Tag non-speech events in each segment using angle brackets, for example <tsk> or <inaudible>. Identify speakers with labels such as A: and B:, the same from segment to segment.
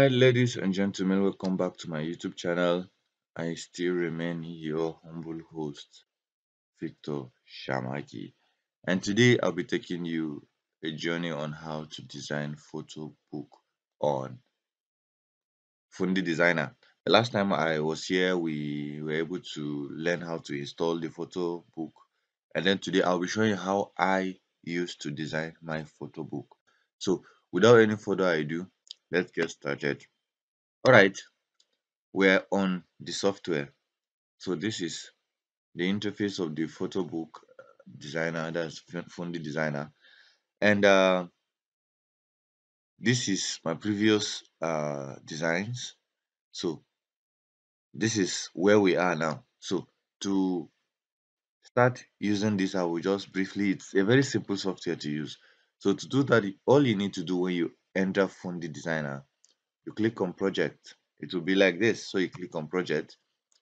A: Hi, ladies and gentlemen, welcome back to my YouTube channel. I still remain your humble host, Victor Shamaki. And today I'll be taking you a journey on how to design photo book on Fundy Designer. The last time I was here, we were able to learn how to install the photo book. And then today I'll be showing you how I used to design my photo book. So without any further ado, let's get started. Alright, we're on the software. So this is the interface of the photo book designer, that's Fundy Designer. And uh, this is my previous uh, designs. So this is where we are now. So to start using this, I will just briefly, it's a very simple software to use. So to do that, all you need to do when you enter Fundy Designer, you click on project. It will be like this. So you click on project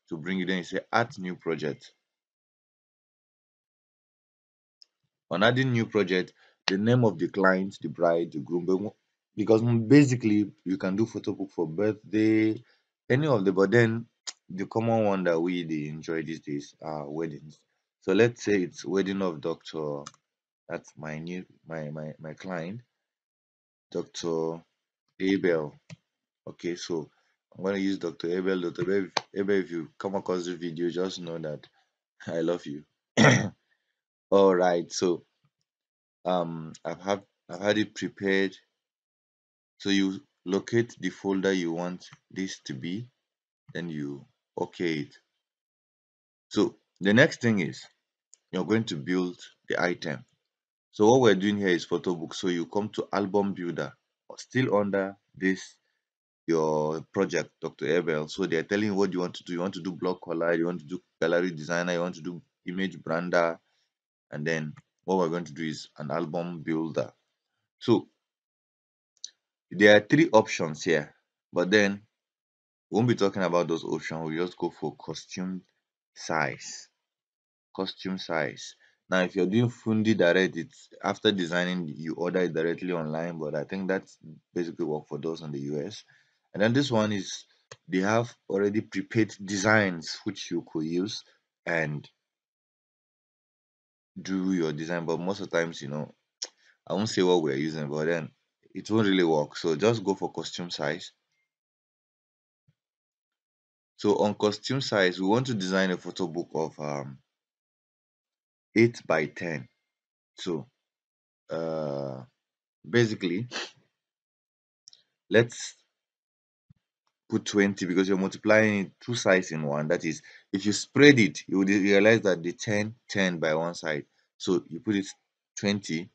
A: to bring it in, you say add new project. On adding new project, the name of the client, the bride, the groom, because basically you can do photo book for birthday, any of the, but then <tsk> the common one that we enjoy these days are weddings. So let's say it's wedding of Dr. That's my new my my my client, Dr. Abel. Okay, so I'm gonna use Dr. Abel. Dr. Abel, Abel, if you come across the video, just know that <laughs> I love you. <coughs> All right, so um, I've had I've had it prepared. So you locate the folder you want this to be, then you okay it. So the next thing is you're going to build the item. So what we're doing here is photo book. So you come to album builder, still under this your project, Dr. Abel. So they're telling you what you want to do. You want to do block color, you want to do gallery designer, you want to do image brander, and then what we're going to do is an album builder. So there are three options here, but then we won't be talking about those options. We'll just go for costume size. Costume size. Now, if you're doing Fundy direct, it's after designing, you order it directly online, but I think that's basically work for those in the US. And then this one is they have already prepared designs which you could use and do your design. But most of the times, you know, I won't say what we're using, but then it won't really work. So just go for costume size. So on costume size, we want to design a photo book of um, 8 by 10. So uh, basically, let's put 20 because you're multiplying two sides in one. That is, if you spread it, you will realize that the 10, 10 by one side. So you put it 20.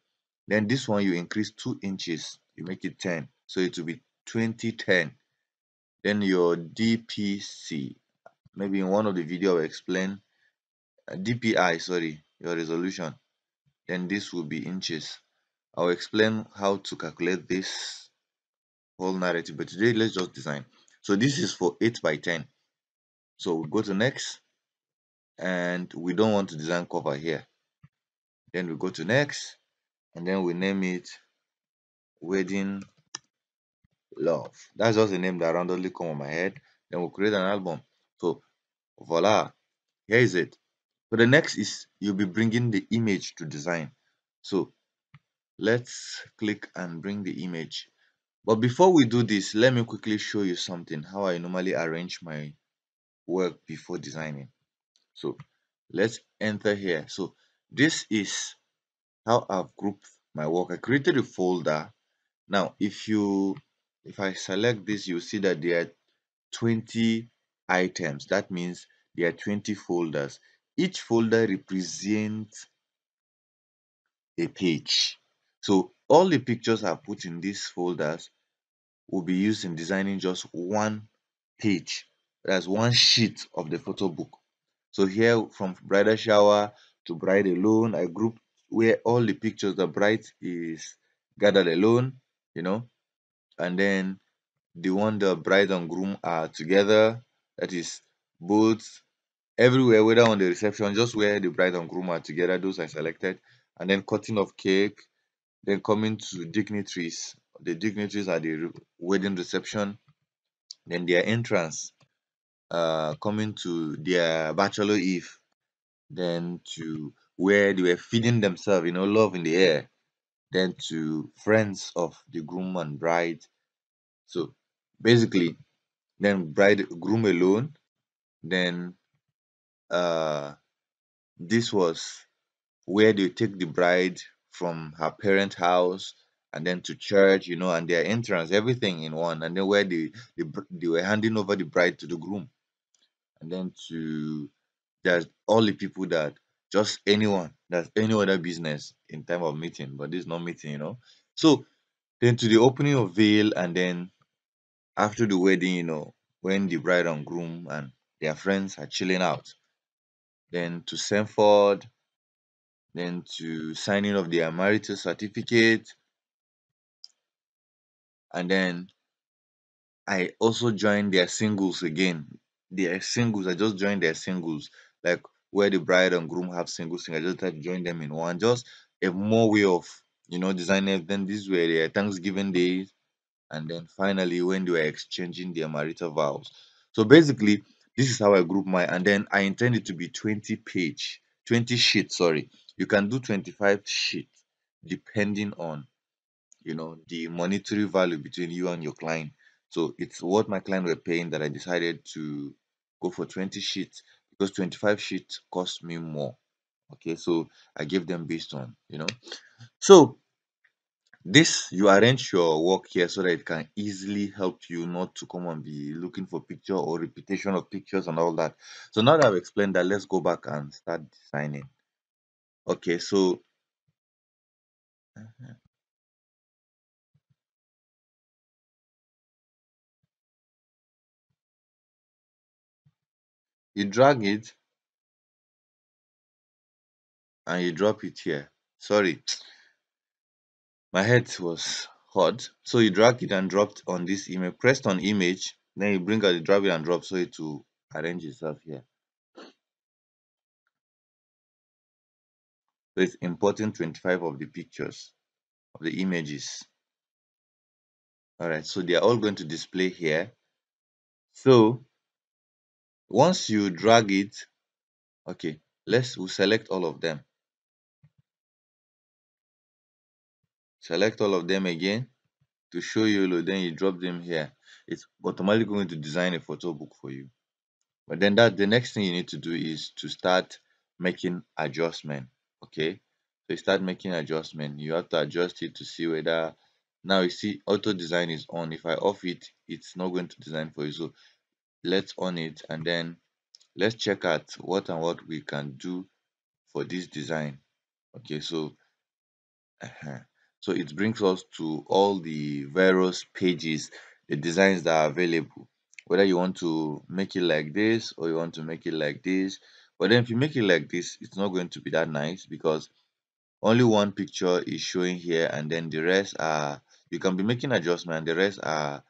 A: Then this one, you increase 2 inches. You make it 10. So it will be 20, 10. Then your DPC. Maybe in one of the video I'll explain. Uh, DPI, sorry, your resolution. Then this will be inches. I'll explain how to calculate this whole narrative. But today, let's just design. So this is for 8 by 10. So we go to next and we don't want to design cover here. Then we go to next and then we name it wedding love. That's just a name that randomly come on my head. Then we'll create an album. So voila, here is it. So the next is you'll be bringing the image to design. So let's click and bring the image. But before we do this, let me quickly show you something, how I normally arrange my work before designing. So let's enter here. So this is how I've grouped my work. I created a folder. Now, if you, if I select this, you see that there are 20 items. That means there are 20 folders. Each folder represents a page. So all the pictures I put in these folders will be used in designing just one page. That's one sheet of the photo book. So here from bridal shower to bride alone, I group where all the pictures the bride is gathered alone, you know, and then the one the bride and groom are together, that is both everywhere, whether on the reception, just where the bride and groom are together, those are selected, and then cutting of cake, then coming to dignitaries. The dignitaries are the wedding reception, then their entrance uh coming to their bachelor eve then to where they were feeding themselves you know love in the air then to friends of the groom and bride so basically then bride groom alone then uh this was where they take the bride from her parent house and then to church, you know, and their entrance, everything in one, and then where they they, they were handing over the bride to the groom, and then to there's all the people that just anyone that's any other business in time of meeting, but this is not meeting, you know. So then to the opening of veil, and then after the wedding, you know, when the bride and groom and their friends are chilling out, then to send forward then to signing of their marital certificate, and then I also joined their singles again. Their singles, I just joined their singles, like where the bride and groom have singles thing. I just tried to join them in one, just a more way of you know designing. Then these were their Thanksgiving days, and then finally when they were exchanging their marital vows. So basically, this is how I group mine, and then I intend it to be 20 page, 20 sheets. Sorry, you can do 25 sheets depending on you know the monetary value between you and your client. So it's what my client were paying that I decided to go for 20 sheets because 25 sheets cost me more. Okay, so I gave them based on you know. So this you arrange your work here so that it can easily help you not to come and be looking for picture or repetition of pictures and all that. So now that I've explained that, let's go back and start designing. Okay, so uh-huh. you drag it and you drop it here. Sorry, my head was hot. So you drag it and dropped on this image, pressed on image, then you bring out the drag it and drop so it to arrange itself here. So it's importing 25 of the pictures of the images. All right, so they are all going to display here. So once you drag it, okay, let's we'll select all of them. Select all of them again to show you, then you drop them here. It's automatically going to design a photo book for you. But then that the next thing you need to do is to start making adjustment. Okay. So you start making adjustment. You have to adjust it to see whether now you see auto design is on. If I off it, it's not going to design for you. So let's on it and then let's check out what and what we can do for this design. Okay, so uh so it brings us to all the various pages, the designs that are available. Whether you want to make it like this or you want to make it like this. But then if you make it like this it's not going to be that nice because only one picture is showing here and then the rest are you can be making adjustment and the rest are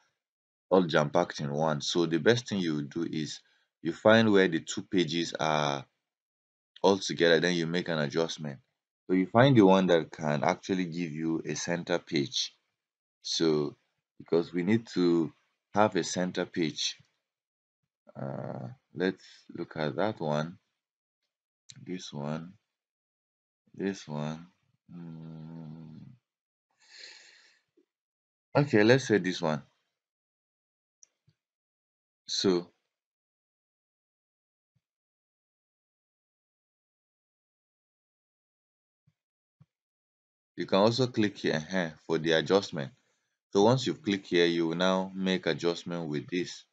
A: all jam packed in one. So the best thing you do is you find where the two pages are all together then you make an adjustment so you find the one that can actually give you a center page so because we need to have a center page uh, let's look at that one this one this one mm, okay let's say this one. So you can also click here uh, for the adjustment. So once you click here you will now make adjustment with this.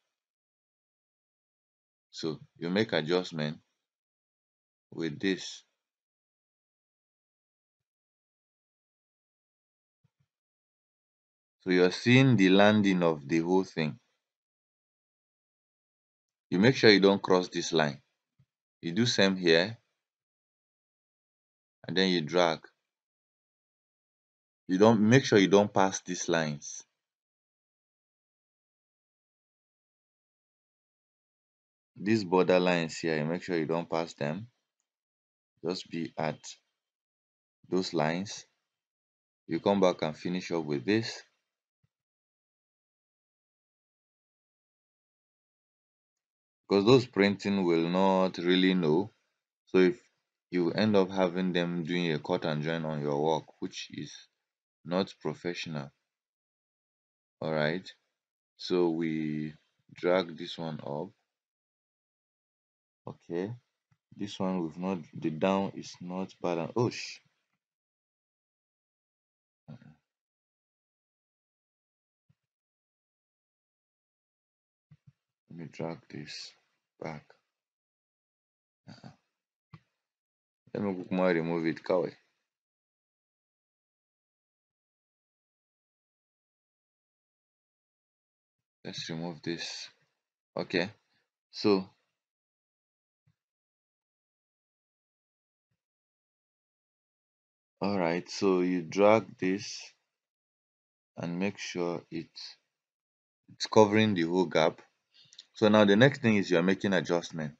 A: So you make adjustment with this. So you're seeing the landing of the whole thing. You make sure you don't cross this line. You do same here and then you drag you don't make sure you don't pass these lines. These border lines here you make sure you don't pass them. Just be at those lines. You come back and finish up with this. Because those printing will not really know. So if you end up having them doing a cut and join on your work which is not professional. All right so we drag this one up. Okay this one we've not the down is not balanced oh sh uh-uh. let me drag this back. Uh-uh. let me kuma remove it kawai let's remove this. Okay. So all right so you drag this and make sure it's it's covering the whole gap. So now the next thing is you're making adjustment.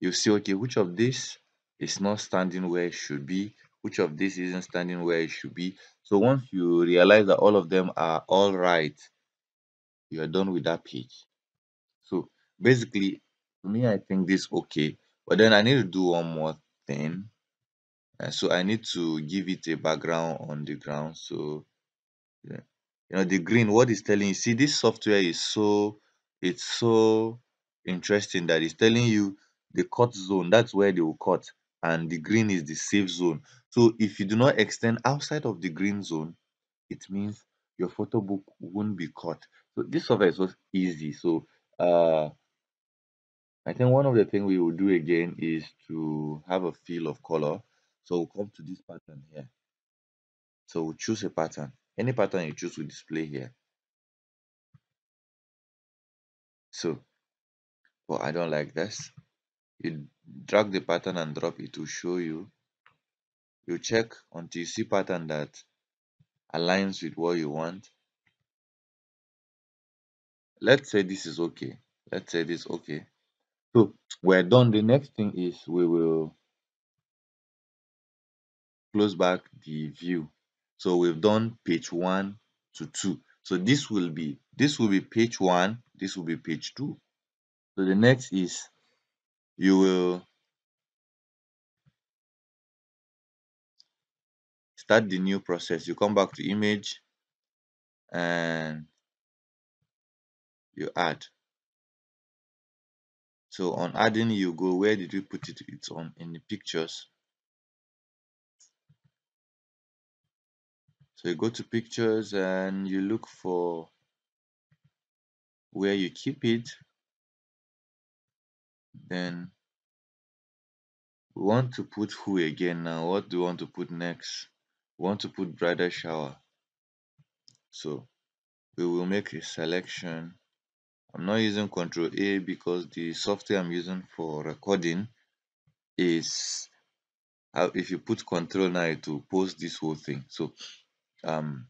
A: You see okay which of this is not standing where it should be? Which of this isn't standing where it should be? So once you realize that all of them are all right you're done with that page. So basically for me i think this okay. But then i need to do one more thing. And so i need to give it a background on the ground. So yeah. you know the green what is telling you see this software is so it's so interesting that it's telling you the cut zone that's where they will cut and the green is the safe zone. So if you do not extend outside of the green zone it means your photo book won't be cut so this software is so easy so uh i think one of the things we will do again is to have a feel of color so we'll come to this pattern here so we'll choose a pattern any pattern you choose will display here so but I don't like this. You drag the pattern and drop it to show you. You check until you see pattern that aligns with what you want. Let's say this is okay. Let's say this okay. So we're done. The next thing is we will close back the view. So we've done page one to two. So this will be this will be page one, this will be page two. So the next is you will start the new process. You come back to image and you add. So on adding you go where did we put it? It's on in the pictures. So you go to pictures and you look for where you keep it. Then we want to put who again now. What do we want to put next? We want to put bridal shower. So we will make a selection. I'm not using control A because the software I'm using for recording is how if you put control now it will post this whole thing. So um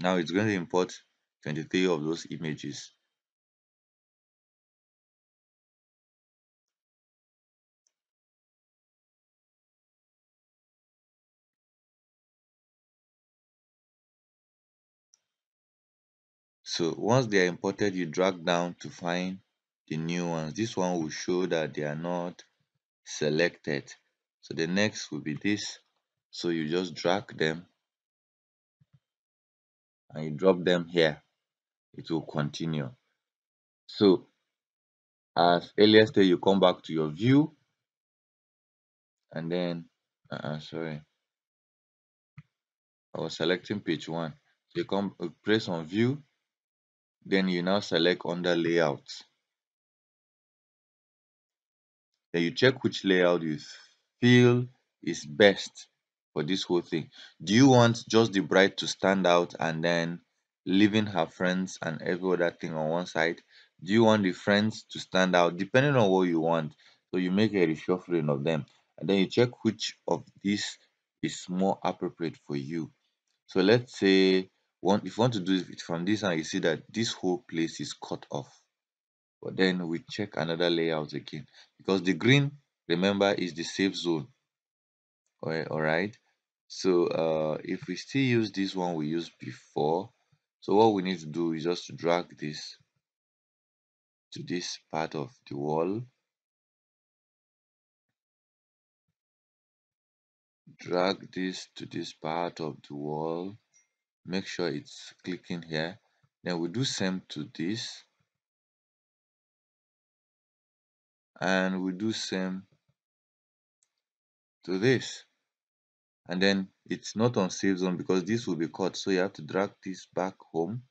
A: now it's going to import 23 of those images so once they are imported you drag down to find the new ones. This one will show that they are not selected. So the next will be this. So you just drag them and you drop them here. It will continue. So as earlier you come back to your view. And then uh, uh sorry. I was selecting page one. So you come uh, press on view then you now select under layout then you check which layout you feel is best for this whole thing. Do you want just the bride to stand out and then leaving her friends and every other thing on one side? Do you want the friends to stand out depending on what you want? So you make a reshuffling of them. And then you check which of these is more appropriate for you. So let's say one if you want to do it from this and you see that this whole place is cut off. But then we check another layout again. Because the green remember is the safe zone. All right so uh if we still use this one we used before so what we need to do is just drag this to this part of the wall. Drag this to this part of the wall make sure it's clicking here. Then we do same to this. And we do same to this. And then it's not on save zone because this will be cut. So you have to drag this back home.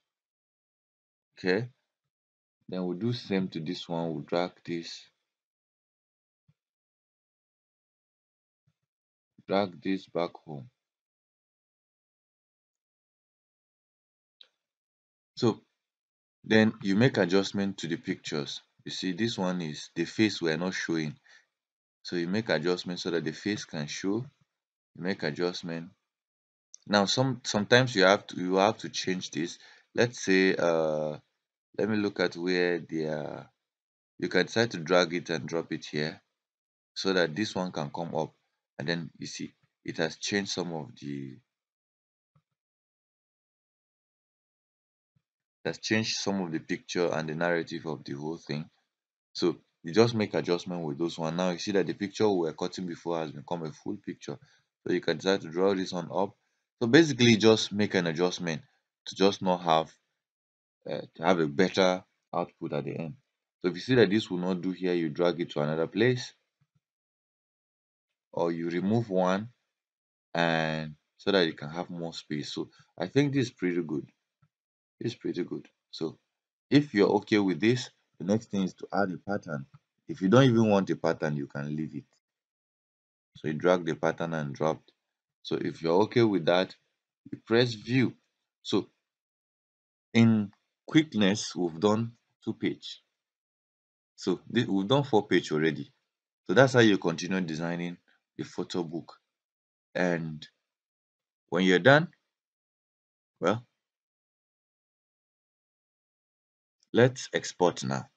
A: Okay. Then we'll do same to this one. We'll drag this. Drag this back home then you make adjustment to the pictures. You see this one is the face we're not showing. So you make adjustment so that the face can show. You make adjustment. Now some sometimes you have to you have to change this. Let's say uh let me look at where they are. You can try to drag it and drop it here so that this one can come up. And then you see it has changed some of the has changed some of the picture and the narrative of the whole thing. So you just make adjustment with those one. Now you see that the picture we were cutting before has become a full picture. So you can decide to draw this one up. So basically just make an adjustment to just not have uh, to have a better output at the end. So if you see that this will not do here you drag it to another place. Or you remove one and so that you can have more space. So i think this is pretty good it's pretty good. So if you're okay with this the next thing is to add a pattern. If you don't even want a pattern you can leave it. So you drag the pattern and drop so if you're okay with that you press view. So in quickness we've done two page. So this, we've done four page already. So that's how you continue designing the photo book. And when you're done well let's export now.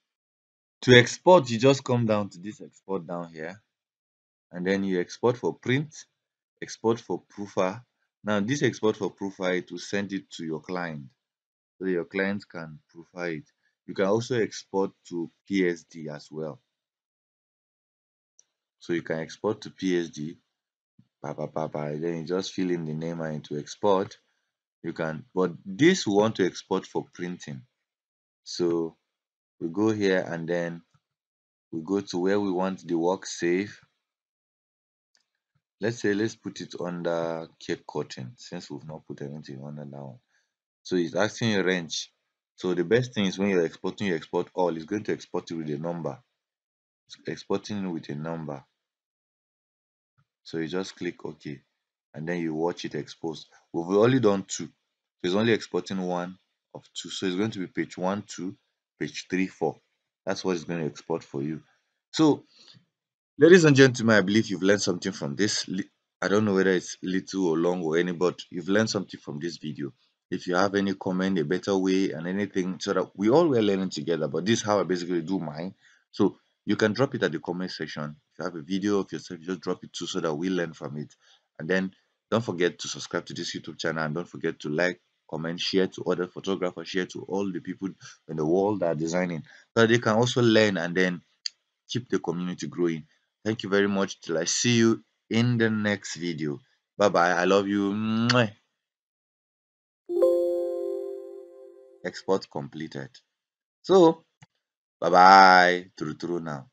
A: To export you just come down to this export down here. And then you export for print export for proofer. Now this export for proofer it will send it to your client. So your client can proofer it. You can also export to psd as well. So you can export to psd Papa, papa. then you just fill in the name and to export. You can but this we want to export for printing so we go here and then we go to where we want the work save let's say let's put it under cake cutting since we've not put anything under that one. So it's asking a range. So the best thing is when you're exporting you export all. It's going to export it with a number. It's exporting with a number. So you just click ok and then you watch it exposed. we've only done two. So it's only exporting one of two. So it's going to be page one two page three four. That's what it's going to export for you. So ladies and gentlemen i believe you've learned something from this. I don't know whether it's little or long or any but you've learned something from this video. If you have any comment a better way and anything so that we all were learning together but this is how i basically do mine. So you can drop it at the comment section. If you have a video of yourself just drop it too so that we learn from it. And then don't forget to subscribe to this youtube channel and don't forget to like comment share to other photographers share to all the people in the world that are designing so they can also learn and then keep the community growing. Thank you very much. Till i see you in the next video. Bye bye i love you. Export completed. So bye bye true true now